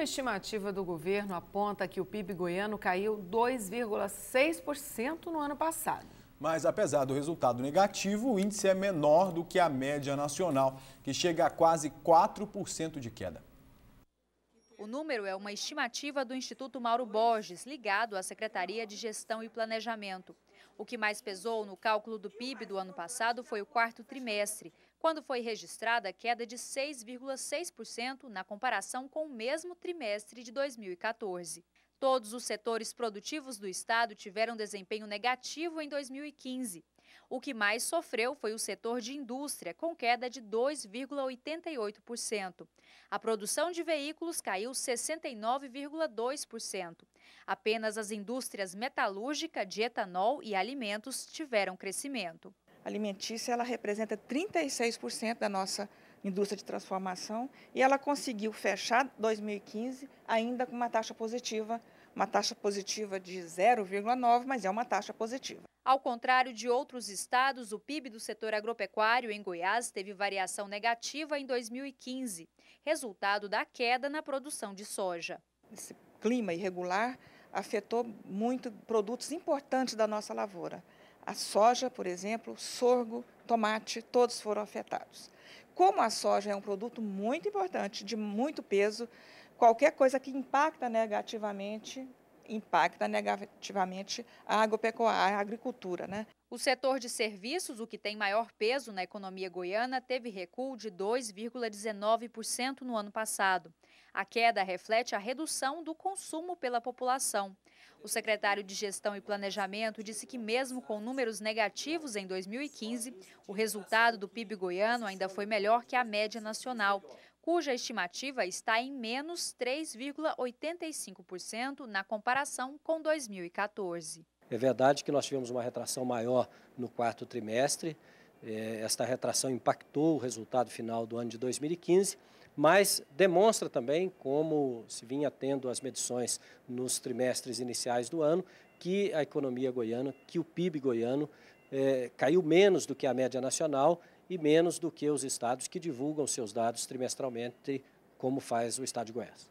última estimativa do governo aponta que o PIB goiano caiu 2,6% no ano passado. Mas apesar do resultado negativo, o índice é menor do que a média nacional, que chega a quase 4% de queda. O número é uma estimativa do Instituto Mauro Borges, ligado à Secretaria de Gestão e Planejamento. O que mais pesou no cálculo do PIB do ano passado foi o quarto trimestre, quando foi registrada queda de 6,6% na comparação com o mesmo trimestre de 2014. Todos os setores produtivos do estado tiveram desempenho negativo em 2015. O que mais sofreu foi o setor de indústria, com queda de 2,88%. A produção de veículos caiu 69,2%. Apenas as indústrias metalúrgica, de etanol e alimentos tiveram crescimento alimentícia ela representa 36% da nossa indústria de transformação e ela conseguiu fechar 2015 ainda com uma taxa positiva, uma taxa positiva de 0,9, mas é uma taxa positiva. Ao contrário de outros estados, o PIB do setor agropecuário em Goiás teve variação negativa em 2015, resultado da queda na produção de soja. Esse clima irregular afetou muito produtos importantes da nossa lavoura. A soja, por exemplo, sorgo, tomate, todos foram afetados. Como a soja é um produto muito importante, de muito peso, qualquer coisa que impacta negativamente, impacta negativamente a agropecuária, a agricultura. Né? O setor de serviços, o que tem maior peso na economia goiana, teve recuo de 2,19% no ano passado. A queda reflete a redução do consumo pela população. O secretário de Gestão e Planejamento disse que, mesmo com números negativos em 2015, o resultado do PIB goiano ainda foi melhor que a média nacional, cuja estimativa está em menos 3,85% na comparação com 2014. É verdade que nós tivemos uma retração maior no quarto trimestre. É, esta retração impactou o resultado final do ano de 2015 mas demonstra também, como se vinha tendo as medições nos trimestres iniciais do ano, que a economia goiana, que o PIB goiano é, caiu menos do que a média nacional e menos do que os estados que divulgam seus dados trimestralmente, como faz o estado de Goiás.